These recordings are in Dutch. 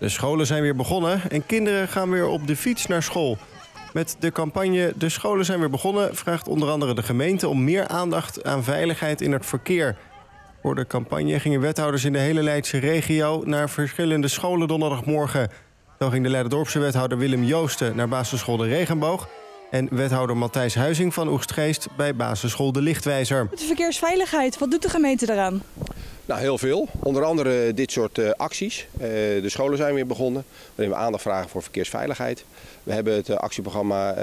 De scholen zijn weer begonnen en kinderen gaan weer op de fiets naar school. Met de campagne De scholen zijn weer begonnen vraagt onder andere de gemeente om meer aandacht aan veiligheid in het verkeer. Voor de campagne gingen wethouders in de hele Leidse regio naar verschillende scholen donderdagmorgen. Zo ging de Leiderdorpse wethouder Willem Joosten naar basisschool De Regenboog en wethouder Matthijs Huizing van Oegstgeest bij basisschool De Lichtwijzer. De verkeersveiligheid, wat doet de gemeente daaraan? Nou, heel veel. Onder andere dit soort uh, acties. Uh, de scholen zijn weer begonnen, waarin we aandacht vragen voor verkeersveiligheid. We hebben het uh, actieprogramma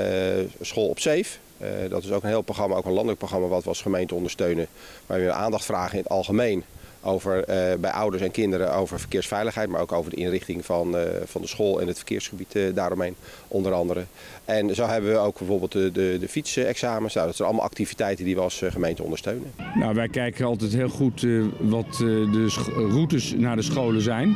School op Safe. dat is ook een heel programma, ook een landelijk programma wat we als gemeente ondersteunen. Waar we aandacht vragen in het algemeen over, bij ouders en kinderen over verkeersveiligheid, maar ook over de inrichting van, van de school en het verkeersgebied daaromheen onder andere. En zo hebben we ook bijvoorbeeld de, de, de fietsexamens. Nou, dat zijn allemaal activiteiten die we als gemeente ondersteunen. Nou, wij kijken altijd heel goed wat de routes naar de scholen zijn.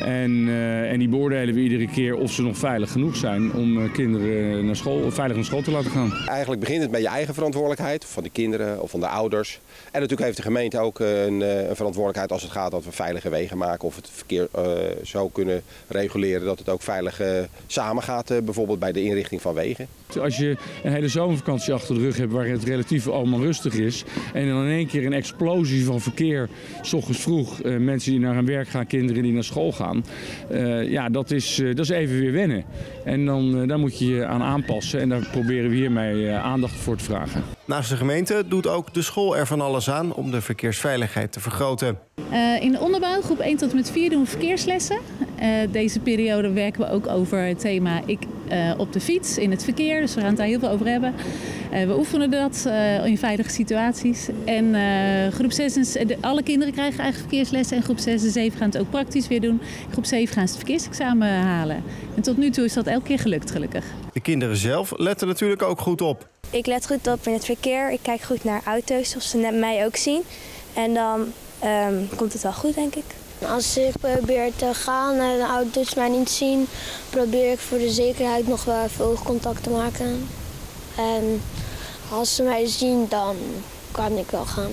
En, uh, en die beoordelen we iedere keer of ze nog veilig genoeg zijn om uh, kinderen naar school, veilig naar school te laten gaan. Eigenlijk begint het met je eigen verantwoordelijkheid, van de kinderen of van de ouders. En natuurlijk heeft de gemeente ook een, een verantwoordelijkheid als het gaat dat we veilige wegen maken of het verkeer uh, zo kunnen reguleren dat het ook veilig samen gaat, bijvoorbeeld bij de inrichting van wegen. Als je een hele zomervakantie achter de rug hebt waar het relatief allemaal rustig is en dan in één keer een explosie van verkeer, s ochtends vroeg, mensen die naar hun werk gaan, kinderen die naar school gaan. Uh, ja, dat is, uh, dat is even weer wennen. En dan, uh, daar moet je je aan aanpassen. En daar proberen we hiermee aandacht voor te vragen. Naast de gemeente doet ook de school er van alles aan om de verkeersveiligheid te vergroten. in de onderbouw, groep 1 tot en met 4, doen we verkeerslessen. Deze periode werken we ook over het thema ik op de fiets, in het verkeer. Dus we gaan het daar heel veel over hebben. we oefenen dat in veilige situaties. En groep 6 en alle kinderen krijgen eigen verkeerslessen. En groep 6 en 7 gaan het ook praktisch weer doen. Groep 7 gaan ze het verkeersexamen halen. En tot nu toe is dat elke keer gelukt, gelukkig. De kinderen zelf letten natuurlijk ook goed op. Ik let goed op in het verkeer. Ik kijk goed naar auto's, of ze net mij ook zien. En dan um, komt het wel goed, denk ik. Als ik probeer te gaan en de auto's mij niet zien, probeer ik voor de zekerheid nog wel even oogcontact te maken. En als ze mij zien, dan kan ik wel gaan.